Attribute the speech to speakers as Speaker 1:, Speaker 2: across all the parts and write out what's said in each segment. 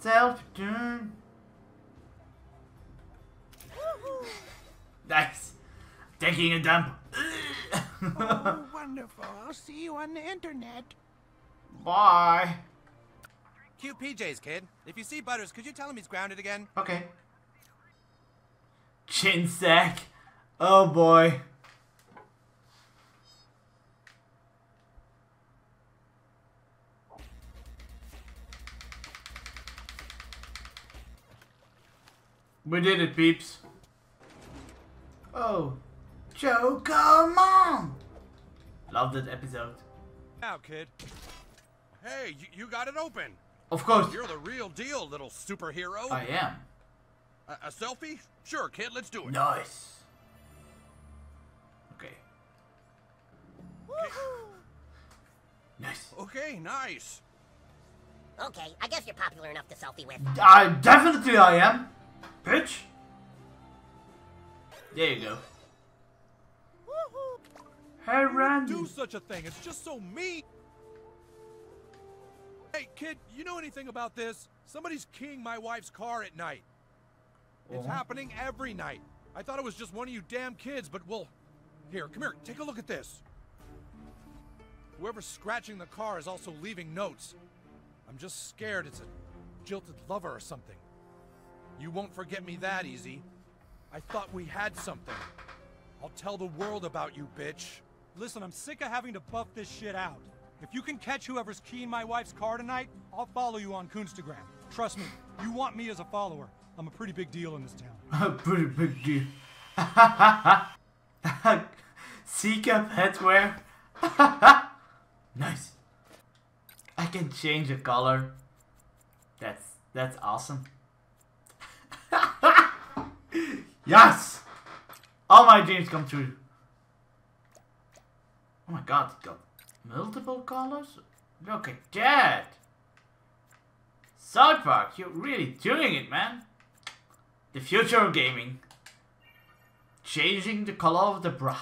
Speaker 1: Self turn. Nice. Taking a dump.
Speaker 2: oh, wonderful. I'll see you on the internet.
Speaker 1: Bye.
Speaker 3: Cute PJs, kid. If you see Butters, could you tell him he's grounded again?
Speaker 1: Okay. Chin sack. Oh boy. We did it, peeps. Oh. Joe, come on! Love that episode.
Speaker 3: Now, kid. Hey, you, you got it open.
Speaker 1: Of course.
Speaker 3: You're the real deal, little superhero.
Speaker 1: I am.
Speaker 3: A, a selfie? Sure, kid, let's do it.
Speaker 1: Nice. Okay. Nice.
Speaker 3: Okay, nice.
Speaker 4: Okay, I guess you're popular enough to selfie with.
Speaker 1: I definitely I am. Bitch. There you go. Hey, Randy.
Speaker 3: Do such a thing. It's just so mean. Hey, kid, you know anything about this? Somebody's keying my wife's car at night. It's
Speaker 1: Oh.
Speaker 3: happening every night. I thought it was just one of you damn kids, but well, here, come here, take a look at this. Whoever's scratching the car is also leaving notes. I'm just scared it's a jilted lover or something. You won't forget me that easy. I thought we had something. I'll tell the world about you, bitch.
Speaker 5: Listen, I'm sick of having to buff this shit out. If you can catch whoever's keying my wife's car tonight, I'll follow you on Coonstagram. Trust me, you want me as a follower. I'm a pretty big deal in this town.
Speaker 1: A Pretty big deal. C-cup headwear. nice. I can change the color. That's that's awesome. Yes! All my dreams come true. Oh my god, it's got multiple colors? Look at that! South Park, you're really doing it, man. The future of gaming. Changing the color of the bra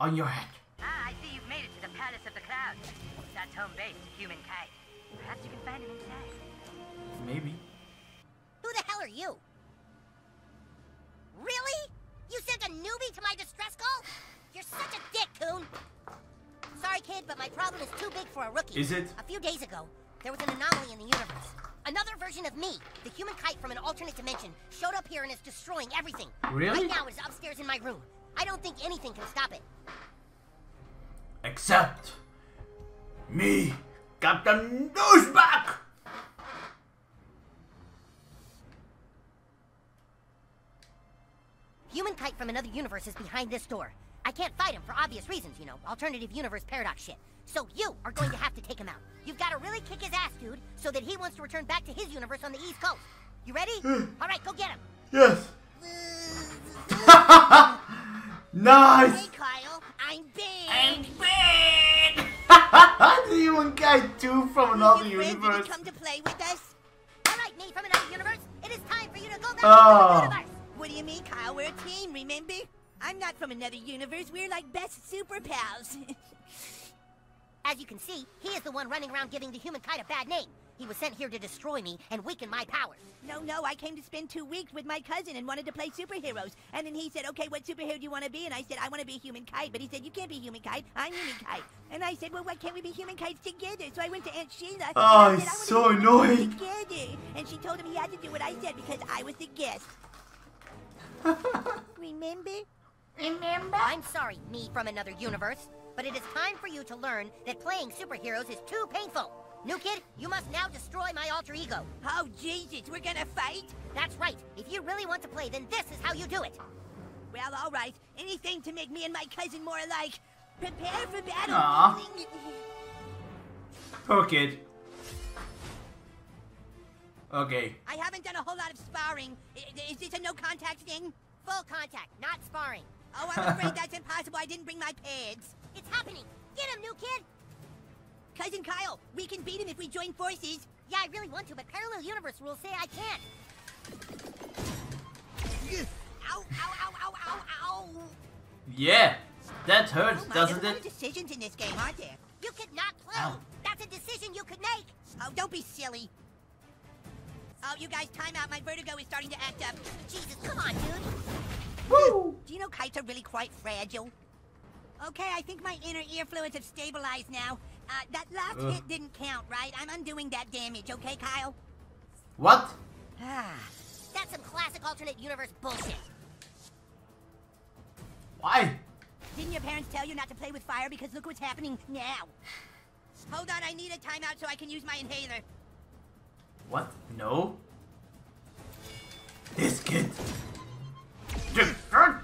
Speaker 1: on your head.
Speaker 6: Ah, I see you've made it to the Palace of the Clouds. That's home base to humankind. Perhaps you can find him inside.
Speaker 1: Maybe.
Speaker 4: Who the hell are you? You sent a newbie to my distress call? You're such a dick, Coon. Sorry, kid, but my problem is too big for a rookie.
Speaker 1: Is it?
Speaker 4: A few days ago, there was an anomaly in the universe. Another version of me, the human kite from an alternate dimension, showed up here and is destroying everything.
Speaker 1: Really?
Speaker 4: Right now, it's upstairs in my room. I don't think anything can stop it.
Speaker 1: Except me, Captain Douchebag!
Speaker 4: Human from another universe is behind this door. I can't fight him for obvious reasons, you know, alternative universe paradox shit. So you are going to have to take him out. You've got to really kick his ass, dude, so that he wants to return back to his universe on the East Coast. You ready? All right, go get him.
Speaker 1: Yes. nice!
Speaker 4: Hey, Kyle, I'm big.
Speaker 1: And big! the human guy too from another universe.
Speaker 4: come to play with us? All right, me from another universe. It is time for you to go back
Speaker 1: Oh.
Speaker 4: to your ah. universe.
Speaker 7: What do you mean, Kyle? We're a team, remember? I'm not from another universe. We're like best super pals.
Speaker 4: As you can see, he is the one running around giving the human kite a bad name. He was sent here to destroy me and weaken my powers.
Speaker 7: no, no, I came to spend two weeks with my cousin and wanted to play superheroes. And then he said, okay, what superhero do you want to be? And I said, I want to be human kite. But he said, you can't be human kite. I'm human kite. And I said, well, why can't we be human kites together? So I went to Aunt Sheila.
Speaker 1: Oh,
Speaker 7: I said,
Speaker 1: it's so
Speaker 7: be
Speaker 1: annoying.
Speaker 7: Together. And she told him he had to do what I said because I was the guest. Remember?
Speaker 4: Remember? I'm sorry, me from another universe, but it is time for you to learn that playing superheroes is too painful. New kid, you must now destroy my alter ego.
Speaker 7: Oh, Jesus, we're gonna fight?
Speaker 4: That's right. If you really want to play, then this is how you do it.
Speaker 7: Well, all right. Anything to make me and my cousin more alike. Prepare for battle.
Speaker 1: Aw. Poor kid. Okay.
Speaker 7: I haven't done a whole lot of sparring. I- Is this a no contact thing?
Speaker 4: Full contact, not sparring.
Speaker 7: Oh, I'm afraid that's impossible. I didn't bring my pads.
Speaker 4: It's happening. Get him, new kid.
Speaker 7: Cousin Kyle, we can beat him if we join forces.
Speaker 4: Yeah, I really want to, but parallel universe rules say I can't.
Speaker 7: Ow, ow, ow, ow, ow, ow.
Speaker 1: Yeah. That hurts,
Speaker 7: Oh my,
Speaker 1: doesn't
Speaker 7: there's a lot
Speaker 1: it?
Speaker 7: of decisions in this game, aren't there?
Speaker 4: You could not play.
Speaker 1: Ow.
Speaker 4: That's a decision you could make.
Speaker 7: Oh, don't be silly. Oh, you guys, time out. My vertigo is starting to act up.
Speaker 4: Jesus, come on, dude.
Speaker 1: Woo!
Speaker 7: Do you know kites are really quite fragile? Okay, I think my inner ear fluids have stabilized now. Uh, that last
Speaker 1: Ugh.
Speaker 7: hit didn't count, right? I'm undoing that damage, okay, Kyle?
Speaker 1: What?
Speaker 7: Ah.
Speaker 4: That's some classic alternate universe bullshit.
Speaker 1: Why?
Speaker 7: Didn't your parents tell you not to play with fire? Because look what's happening now. Hold on, I need a timeout so I can use my inhaler.
Speaker 1: What? No. This kid. Different.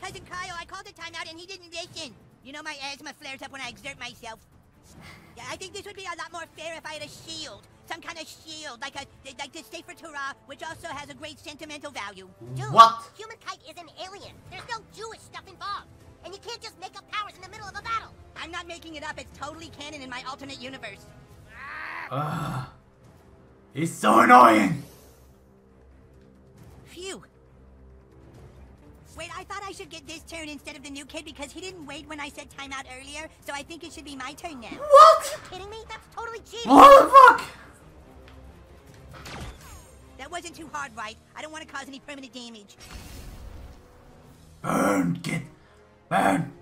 Speaker 7: Cousin Kyle, I called a timeout and he didn't listen. You know my asthma flares up when I exert myself. Yeah, I think this would be a lot more fair if I had a shield. Some kind of shield, like a like the Sefer Torah, which also has a great sentimental value.
Speaker 4: Dude,
Speaker 1: What?
Speaker 4: Human kite is an alien. There's no Jewish stuff involved. And you can't just make up powers in the middle of a battle.
Speaker 7: I'm not making it up, it's totally canon in my alternate universe.
Speaker 1: Ah, Ugh. He's so annoying.
Speaker 7: Phew. Wait, I thought I should get this turn instead of the new kid because he didn't wait when I said timeout earlier, so I think it should be my turn now.
Speaker 1: What?
Speaker 4: Are you kidding me? That's totally cheating.
Speaker 1: What the fuck?
Speaker 7: That wasn't too hard, right? I don't want to cause any permanent damage.
Speaker 1: Burn, kid. Burn.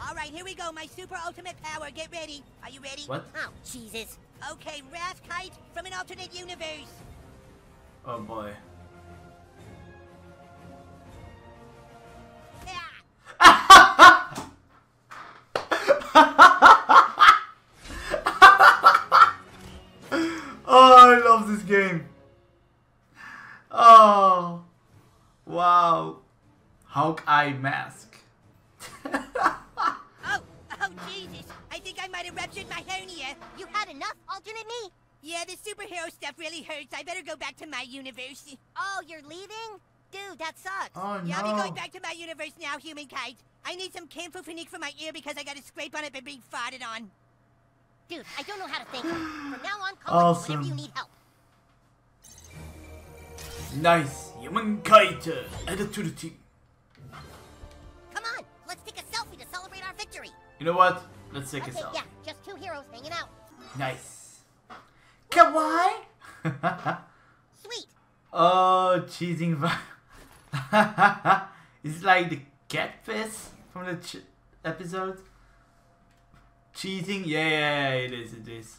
Speaker 7: All right, here we go. My super ultimate power. Get ready. Are you ready?
Speaker 1: What?
Speaker 4: Oh, Jesus.
Speaker 7: Okay, Wrath Kite from an alternate universe.
Speaker 1: Oh boy.
Speaker 7: Ah!
Speaker 1: Oh, I love this game. Oh. Wow. Hawkeye mask.
Speaker 7: Oh, oh, Jesus. I think I might have ruptured my hernia.
Speaker 4: You had enough, alternate me?
Speaker 7: Yeah, the superhero stuff really hurts. I better go back to my universe.
Speaker 4: Oh, you're leaving? Dude, that sucks.
Speaker 1: Oh
Speaker 7: Yeah, I'll be going back to my universe now, human kite. I need some Campho-Phenique for my ear because I got a scrape on it by being farted on.
Speaker 4: Dude, I don't know how to thank you. From now on, call me
Speaker 1: Awesome.
Speaker 4: whenever you need help.
Speaker 1: Nice. Human kite. Uh, Added to the team.
Speaker 4: Come on, let's take a selfie to celebrate our victory.
Speaker 1: You know what? Let's take
Speaker 4: Okay,
Speaker 1: a selfie.
Speaker 4: yeah, just two heroes hanging out.
Speaker 1: Nice. Kawaii.
Speaker 4: Sweet.
Speaker 1: oh, cheating vibe. it's like the cat catfish from the ch- episode. Cheating? Yeah, yeah, yeah, it is, it is.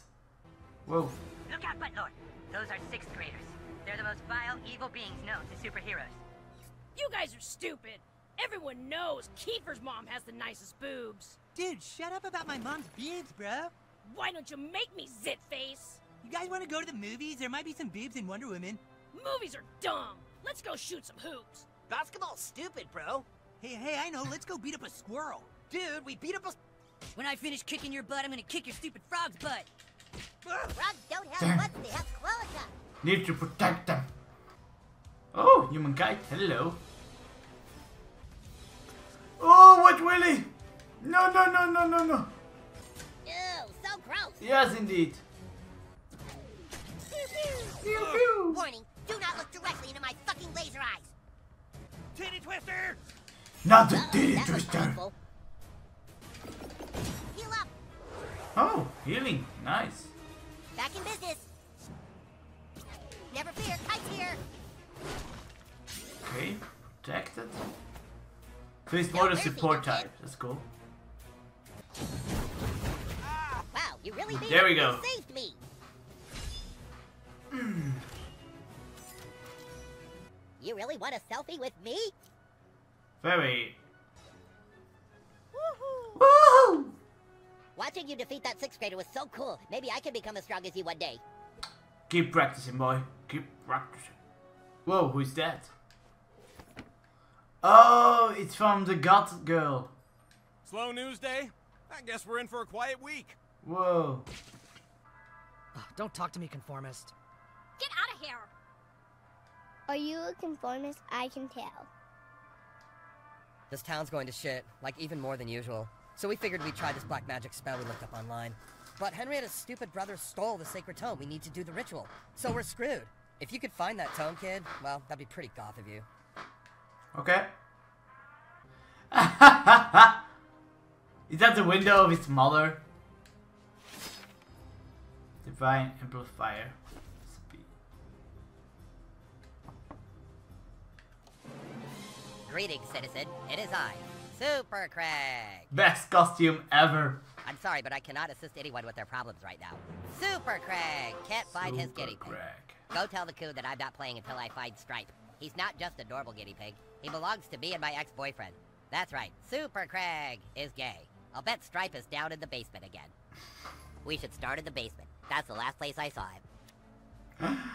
Speaker 1: Whoa.
Speaker 6: Look out, Buttlord. Those are sixth graders. They're the most vile, evil beings known to superheroes.
Speaker 8: You guys are stupid. Everyone knows Kiefer's mom has the nicest boobs.
Speaker 9: Dude, shut up about my mom's boobs, bro.
Speaker 8: Why don't you make me zit face?
Speaker 9: You guys want to go to the movies? There might be some boobs in Wonder Woman.
Speaker 8: Movies are dumb. Let's go shoot some hoops.
Speaker 10: Basketball's stupid, bro.
Speaker 9: Hey, hey, I know. Let's go beat up a squirrel.
Speaker 10: Dude, we beat up a.
Speaker 7: When I finish kicking your butt, I'm gonna kick your stupid frog's butt.
Speaker 4: Frogs don't have butts, they have quota.
Speaker 1: Need to protect them. Oh, human kite. Hello. Oh, what Willy? No, no, no, no, no, no.
Speaker 4: Ew, so gross.
Speaker 1: Yes, indeed. Pew, pew.
Speaker 4: Warning, do not look directly into my fucking laser eyes.
Speaker 3: Titty twister!
Speaker 1: Not the
Speaker 4: Uh-oh,
Speaker 1: titty twister.
Speaker 4: Heal up.
Speaker 1: Oh, healing. Nice.
Speaker 4: Back in business. Never fear, kite's here.
Speaker 1: Okay, protected. Face
Speaker 4: No
Speaker 1: more
Speaker 4: mercy,
Speaker 1: support type. That's cool.
Speaker 4: Wow, you really
Speaker 1: There we go.
Speaker 4: You saved me. you really want a selfie with me?
Speaker 1: Very.
Speaker 4: Woohoo!
Speaker 1: Woohoo!
Speaker 4: Watching you defeat that sixth grader was so cool. Maybe I can become as strong as you one day.
Speaker 1: Keep practicing, boy. Keep practicing. Whoa, who's that? Oh, it's from the God Girl.
Speaker 3: Slow news day? I guess we're in for a quiet week.
Speaker 1: Whoa.
Speaker 10: Ah, don't talk to me, conformist.
Speaker 8: Get out of here.
Speaker 11: Are you a conformist? I can tell.
Speaker 10: This town's going to shit, like even more than usual. So we figured we'd try this black magic spell we looked up online. But Henrietta's stupid brother stole the sacred tome we need to do the ritual. So we're screwed. If you could find that tome, kid, well, that'd be pretty goth of you.
Speaker 1: Okay. Is that the window of his mother? Divine Amplifier. Speed.
Speaker 4: Greetings, citizen. It is I, Super Craig.
Speaker 1: Best costume ever.
Speaker 4: I'm sorry, but I cannot assist anyone with their problems right now. Super Craig can't find his
Speaker 1: Super
Speaker 4: guinea pig.
Speaker 1: Craig.
Speaker 4: Go tell the coon that I'm not playing until I find Stripe. He's not just a normal guinea pig. He belongs to me and my ex-boyfriend. That's right, Super Craig is gay. I'll bet Stripe is down in the basement again. We should start in the basement. That's the last place I saw him.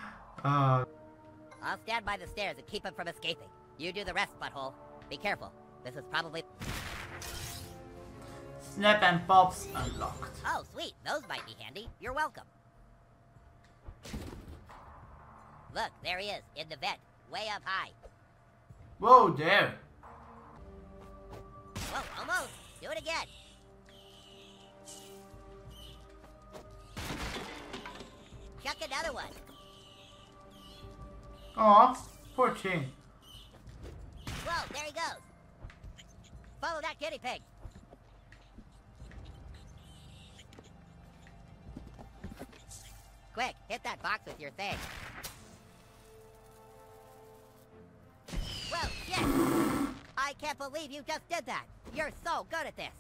Speaker 1: Uh,
Speaker 4: I'll stand by the stairs and keep him from escaping. You do the rest, butthole. Be careful. This is probably...
Speaker 1: snap and pops unlocked.
Speaker 4: Oh, sweet. Those might be handy. You're welcome. Look, there he is, in the vent. Way up high.
Speaker 1: Whoa there.
Speaker 4: Whoa, almost. Do it again. Chuck another one.
Speaker 1: Aw, poor thing.
Speaker 4: Whoa, there he goes. Follow that guinea pig. Quick, hit that box with your thing. Can't believe you just did that. You're so good at this.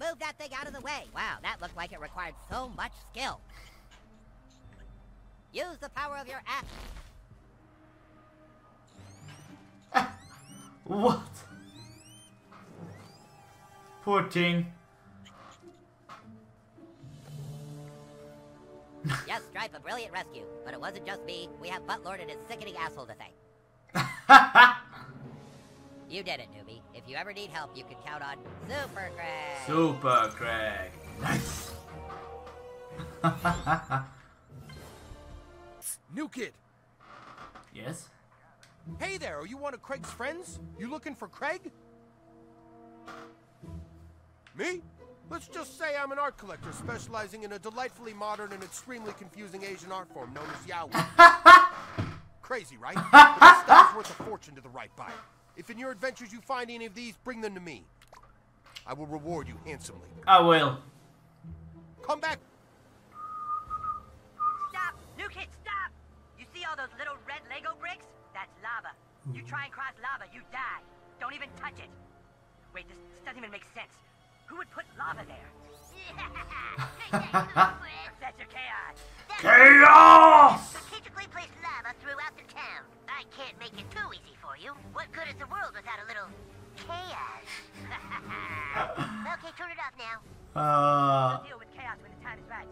Speaker 4: Move that thing out of the way. Wow, that looked like it required so much skill. Use the power of your axe.
Speaker 1: What? Poor thing.
Speaker 4: yes, Stripe, a brilliant rescue. But it wasn't just me. We have Buttlord and his sickening asshole to thank. you did it, newbie. If you ever need help, you can count on Super Craig.
Speaker 1: Super Craig. Nice.
Speaker 12: New kid.
Speaker 1: yes?
Speaker 3: Hey there, are you one of Craig's friends? You looking for Craig?
Speaker 2: Me? Let's just say I'm an art collector specializing in a delightfully modern and extremely confusing Asian art form known as Yaoi. Crazy, right? But this stuff is worth a fortune to the right buyer. If in your adventures you find any of these, bring them to me. I will reward you handsomely.
Speaker 1: I will.
Speaker 2: Come back.
Speaker 7: Stop! New kid, stop! You see all those little red Lego bricks? That's lava. You mm. try and cross lava, you die. Don't even touch it. Wait, this, this doesn't even make sense. Who would put lava there? Professor Chaos!
Speaker 1: Chaos!
Speaker 13: Strategically place lava throughout the town. I can't make it too easy for you. What good is the world without a little chaos? okay, turn it off now.
Speaker 1: Uh,
Speaker 7: We'll deal with chaos when the time is right.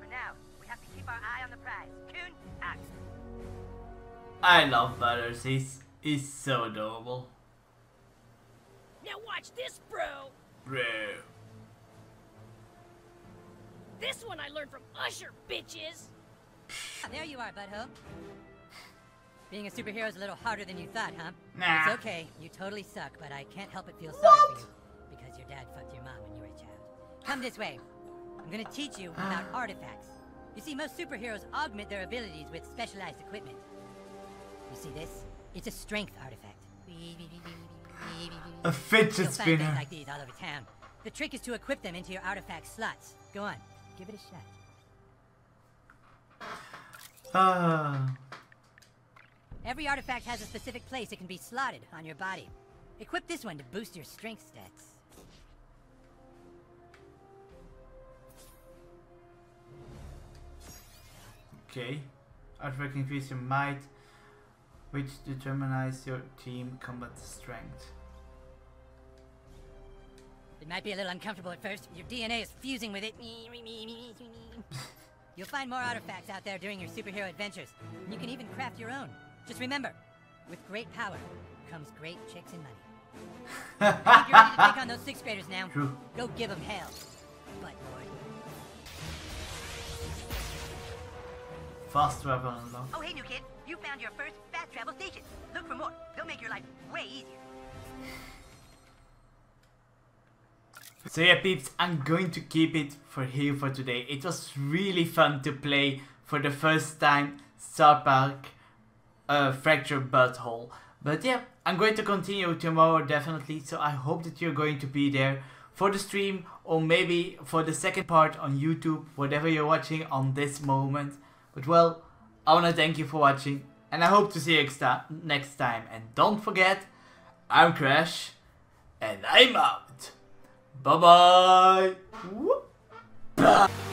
Speaker 7: For now, we have to keep our eye on the prize. Coon, out.
Speaker 1: I love Butters. He's, he's so adorable.
Speaker 8: Now watch this, bro.
Speaker 1: Bro.
Speaker 8: This one I learned from Usher, bitches.
Speaker 14: There you are, butthole. Being a superhero is a little harder than you thought, huh?
Speaker 1: Nah.
Speaker 14: It's okay. You totally suck, but I can't help but feel sorry for you. Because your dad fucked your mom when you were a child. Come this way. I'm gonna teach you about artifacts. You see, most superheroes augment their abilities with specialized equipment. You see this? It's a strength artifact.
Speaker 1: A fidget
Speaker 14: You'll find things
Speaker 1: spinner.
Speaker 14: like these all over town. The trick is to equip them into your artifact slots. Go on, give it a shot.
Speaker 1: Ah.
Speaker 14: Every artifact has a specific place it can be slotted on your body. Equip this one to boost your strength stats.
Speaker 1: Okay. Artifact increase your might, which determines your team combat strength.
Speaker 14: It might be a little uncomfortable at first. Your DNA is fusing with it. You'll find more artifacts out there during your superhero adventures. And you can even craft your own. Just remember, with great power comes great chicks and money. I think you're ready to take on those sixth graders now.
Speaker 1: True.
Speaker 14: Go give them hell. But Lord.
Speaker 1: Fast travel unlocked.
Speaker 7: Oh, hey, new kid. You found your first fast travel station. Look for more. They'll make your life way easier.
Speaker 1: So yeah peeps, I'm going to keep it for here for today. It was really fun to play for the first time South Park uh, Fracture Butthole. But yeah, I'm going to continue tomorrow definitely, so I hope that you're going to be there for the stream or maybe for the second part on YouTube, whatever you're watching on this moment. But well, I wanna thank you for watching and I hope to see you next time. And don't forget, I'm Crach and I'm out. Bye bye. Whoop.